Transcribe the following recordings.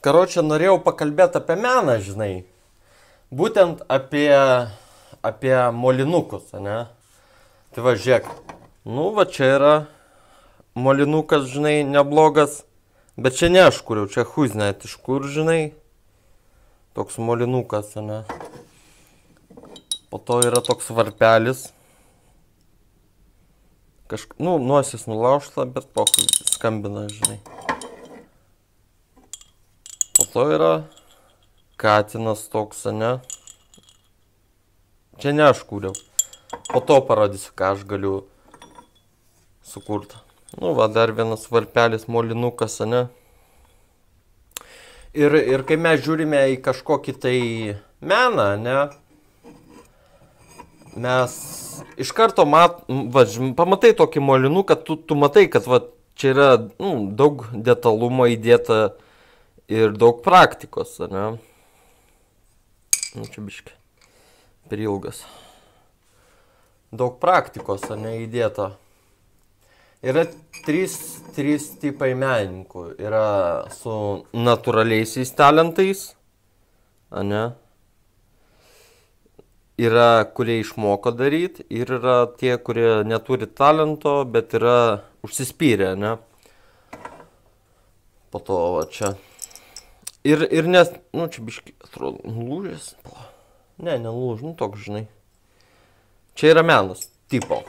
Karočią norėjau pakalbėti apie meną, žinai. Būtent apie, apie molinukus, ne? Tai va, žiūrėk. Nu, va čia yra molinukas, žinai, neblogas. Bet čia ne aš kuriau, čia huiznait iš kur, žinai. Toks molinukas, ne? Po to yra toks varpelis. Kažk... Nu, nuosis nulaužta, bet pohui skambina, žinai. To yra katinas toks, ne? Čia ne aš kūriau. Po to parodysiu, ką aš galiu sukurti. Nu, va, dar vienas varpelis, molinukas, ne? Ir, ir kai mes žiūrime į kažkokį tai meną, ne? Mes iš karto mat, va, pamatai tokį molinuką, tu, tu matai, kad va, čia yra nu, daug detalumo įdėta ir daug praktikos, ne? Nu, čia biškai per ilgas. Daug praktikos, ne, įdėta. Yra trys, trys tipai menininkų. Yra su natūraliaisiais talentais, ne? Yra, kurie išmoko daryti ir yra tie, kurie neturi talento, bet yra užsispyrę, ne? Po to va, čia. Ir, ir nes, nu čia biškai, atrodo, nulūžęs. Ne, nelūž, nu toks, žinai. Čia yra menas, tipo.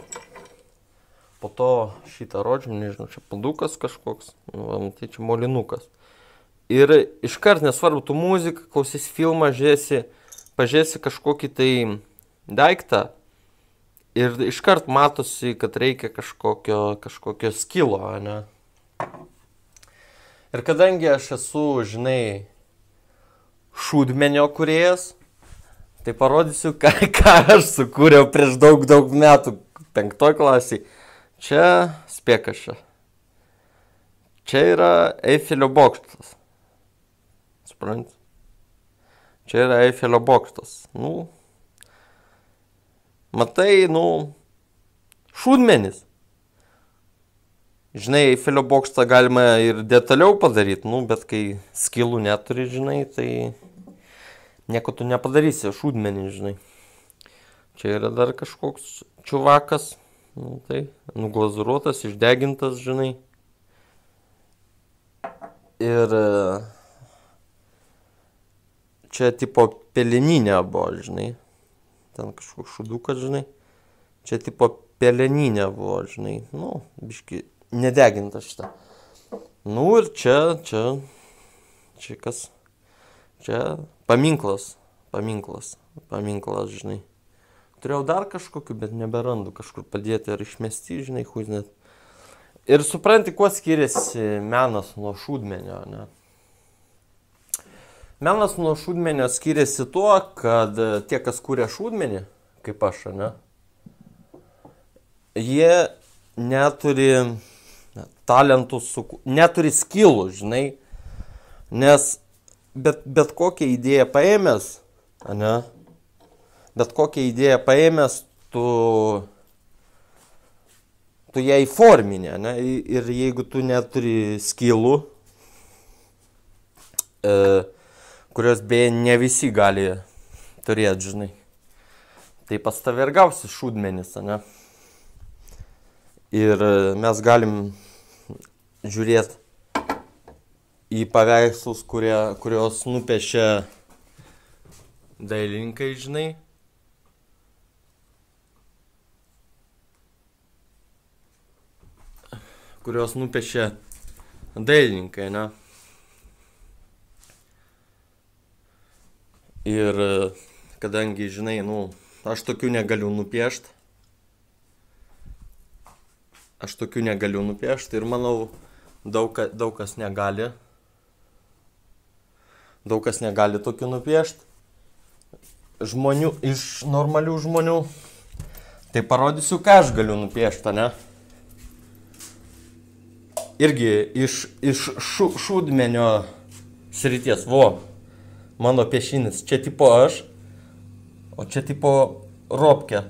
Po to šitą rodžiu, nežinau, čia padukas kažkoks, nu, tai čia molinukas. Ir iškart nesvarbu, tu muziką, klausys filmą, žiūrėsi, pažiūrėsi kažkokį tai daiktą ir iškart matosi, kad reikia kažkokio, kažkokio skilo, ne? Ir kadangi aš esu, žinai, šūdmenio kuriejas, tai parodysiu, ką, ką aš sukūriau prieš daug, daug metų, penktoj klasiai. Čia spėkaša. Čia yra Eifelio bokštas. Suprant? Čia yra Eifelio bokštas. Nu, matai, nu, šūdmenis. Žinai, Eifelio bokštą galima ir detaliau padaryti, nu, bet kai skilų neturi, žinai, tai nieko tu nepadarysi, šūdmenį, žinai. Čia yra dar kažkoks čuvakas, Nu, tai nuglazuruotas, išdegintas, žinai. Ir e, čia tipo peleninė buvo, žinai. Ten kažkoks šudukas, žinai. Čia tipo peleninė buvo, žinai. Nu, biški, nedeginta šitą. Nu ir čia, čia, čia kas? Čia paminklas, paminklas, paminklas, žinai. Turėjau dar kažkokiu, bet neberandu kažkur padėti ar išmesti, žinai, huiznėt. Ir supranti, kuo skiriasi menas nuo šūdmenio, ne? Menas nuo šūdmenio skiriasi tuo, kad tie, kas kūrė šūdmenį, kaip aš, ne? Jie neturi talentų, su, neturi skilų, žinai, nes bet, bet kokią idėją paėmęs, ne? bet kokią idėją paėmęs, tu, tu ją įforminė, ne? ir jeigu tu neturi skilų, e, kurios beje ne visi gali turėti, žinai, tai pas tave ir gausi šūdmenis, ne? Ir mes galim žiūrėti į paveikslus, kurie, kurios nupiešia dailininkai, žinai, kurios nupiešė dailininkai, ne? Ir kadangi, žinai, nu, aš tokių negaliu nupiešti, aš tokių negaliu nupiešti ir manau, daug, daug kas negali, daug kas negali tokių nupiešti. Žmonių, iš normalių žmonių. Tai parodysiu, ką aš galiu nupiešti, ne? irgi iš, iš šu, šūdmenio srities. Vo, mano piešinis. Čia tipo aš, o čia tipo ropkė.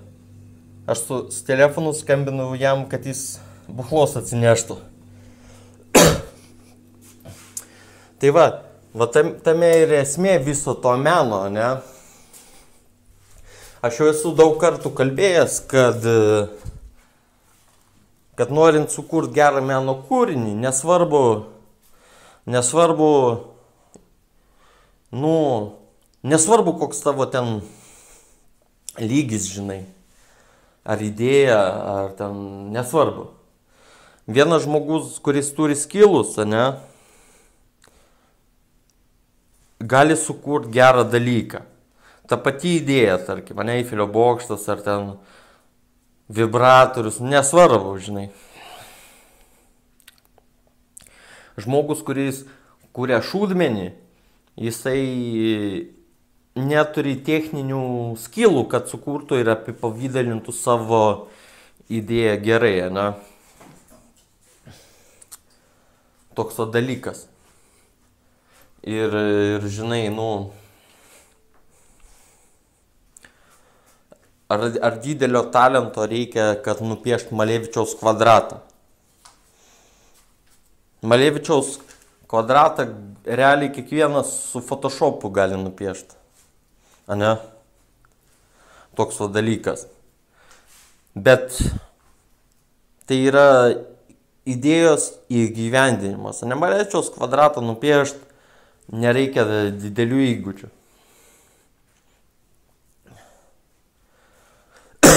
Aš su, su telefonu skambinu jam, kad jis buchlos atsineštų. Tai va, Va tam, tame ir esmė viso to meno, ne? Aš jau esu daug kartų kalbėjęs, kad, kad norint sukurti gerą meno kūrinį, nesvarbu, nesvarbu, nu, nesvarbu koks tavo ten lygis, žinai, ar idėja, ar ten, nesvarbu. Vienas žmogus, kuris turi skilus, ne, gali sukurti gerą dalyką. Ta pati idėja, tarkim, ne Eifelio bokštas ar ten vibratorius, nesvarbu, žinai. Žmogus, kuris kuria šūdmenį, jisai neturi techninių skilų, kad sukurtų ir apipavydalintų savo idėją gerai, ne? Toks dalykas. Ir, ir žinai, nu. Ar, ar didelio talento reikia, kad nupiešt Malevičiaus kvadratą? Malevičiaus kvadratą realiai kiekvienas su Photoshopu gali nupiešti. Ane? Toks va dalykas. Bet tai yra idėjos įgyvendinimas. Ne Malevičiaus kvadratą nupiešti nereikia didelių įgūdžių.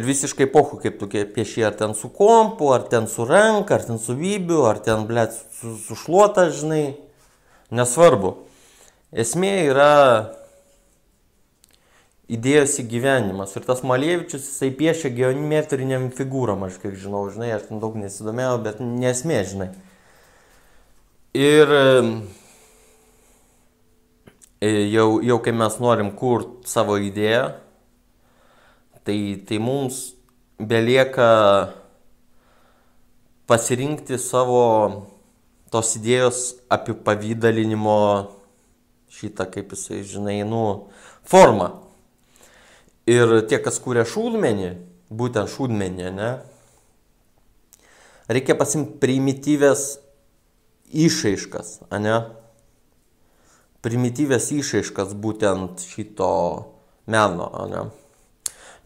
Ir visiškai pohu, kaip tu pieši, ar ten su kompu, ar ten su ranka, ar ten su vybiu, ar ten, blėt, su, su šluota, žinai. Nesvarbu. Esmė yra idėjos įgyvenimas. Ir tas Malievičius, jisai piešia geometriniam figūram, aš kiek žinau, žinai, aš ten daug nesidomėjau, bet nesmė, žinai. Ir jau, jau kai mes norim kurti savo idėją, tai, tai mums belieka pasirinkti savo tos idėjos apipavydalinimo šitą, kaip jisai, žinai, nu, formą. Ir tie, kas kūrė šūdmenį, būtent šūdmenį, ne, reikia pasimti primityvės išaiškas, ane? Primityvės išaiškas būtent šito meno, ane?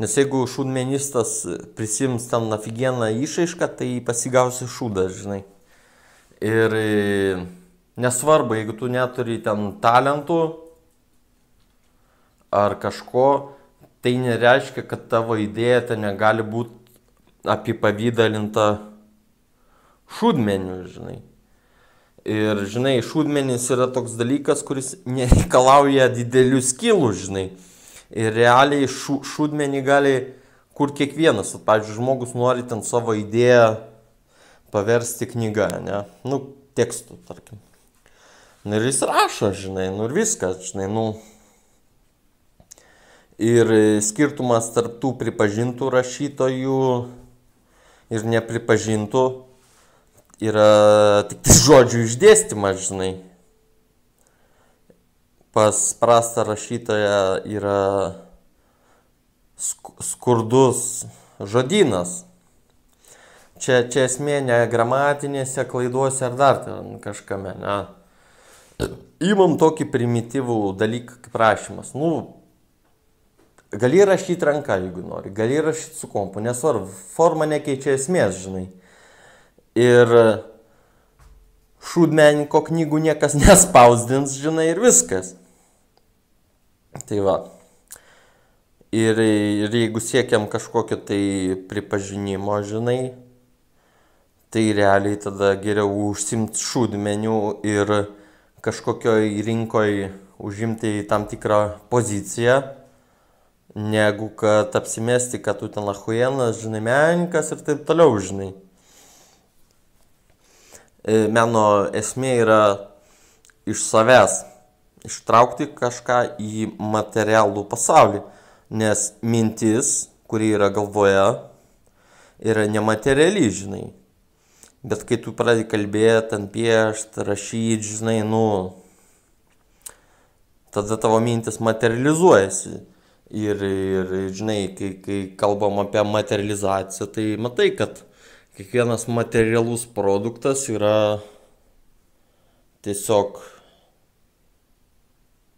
Nes jeigu šūdmenistas prisims tam nafigieną išaišką, tai pasigausi šūdą, žinai. Ir e, nesvarbu, jeigu tu neturi ten talentų ar kažko, tai nereiškia, kad tavo idėja ten negali būti apipavydalinta šūdmeniu, žinai. Ir, žinai, šūdmenis yra toks dalykas, kuris nereikalauja didelių skilų, žinai. Ir realiai šu, šūdmenį gali kur kiekvienas. Pavyzdžiui, žmogus nori ten savo idėją paversti knygą, ne? Nu, tekstų, tarkim. Nu, ir jis rašo, žinai, nu ir viskas, žinai, nu. Ir skirtumas tarp tų pripažintų rašytojų ir nepripažintų yra tik žodžių išdėstymas, žinai. Pas prastą rašytoją yra skurdus žodynas. Čia, čia esmė ne gramatinėse klaiduose ar dar ten kažkame, ne. Įmam tokį primityvų dalyką kaip rašymas. Nu, gali rašyti ranka, jeigu nori, gali rašyti su kompu, nesvarbu, forma nekeičia esmės, žinai. Ir šūdmeninko knygų niekas nespausdins, žinai, ir viskas. Tai va. Ir, ir jeigu siekiam kažkokio tai pripažinimo, žinai, tai realiai tada geriau užsimti šūdmenių ir kažkokioj rinkoje užimti tam tikrą poziciją, negu kad apsimesti, kad tu ten lahuienas, žinai, menininkas ir taip toliau, žinai. E, meno esmė yra iš savęs ištraukti kažką į materialų pasaulį, nes mintis, kuri yra galvoje, yra nemateriali, žinai. Bet kai tu pradedi kalbėti, ant piešti, rašyti, žinai, nu, tada tavo mintis materializuojasi. Ir, ir žinai, kai, kai kalbam apie materializaciją, tai matai, kad kiekvienas materialus produktas yra tiesiog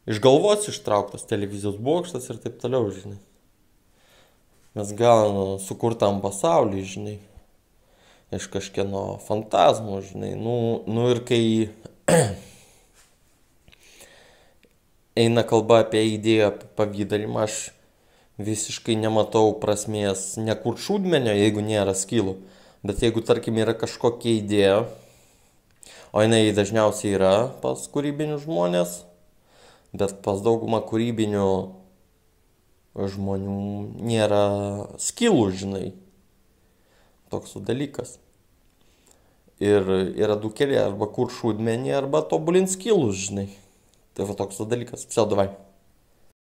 iš galvos ištrauktas televizijos bokštas ir taip toliau, žinai. Mes gaunam sukurtam pasaulį, žinai. Iš kažkieno fantazmų, žinai. Nu, nu ir kai eina kalba apie idėją pavydalimą, aš visiškai nematau prasmės nekurt šūdmenio, jeigu nėra skylų. Bet jeigu, tarkim, yra kažkokia idėja, o jinai dažniausiai yra pas kūrybinius žmonės, bet pas daugumą kūrybinių žmonių nėra skilų, žinai. Toks dalykas. Ir yra du keliai, arba kur šūdmenį, arba tobulint skilus, žinai. Tai va toks dalykas. Psiau, davai.